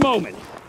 moment.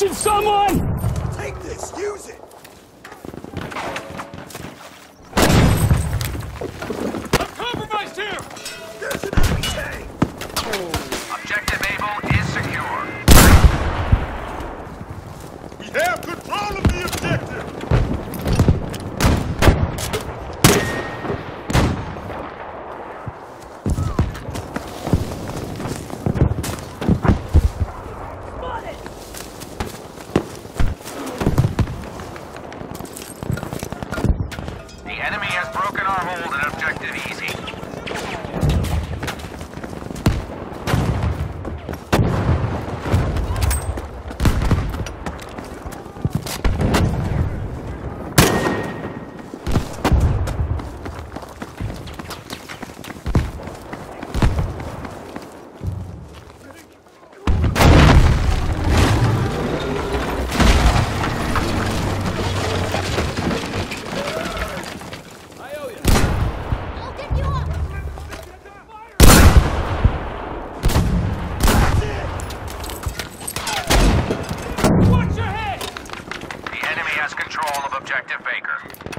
More someone! Take this, use it! has control of Objective Baker.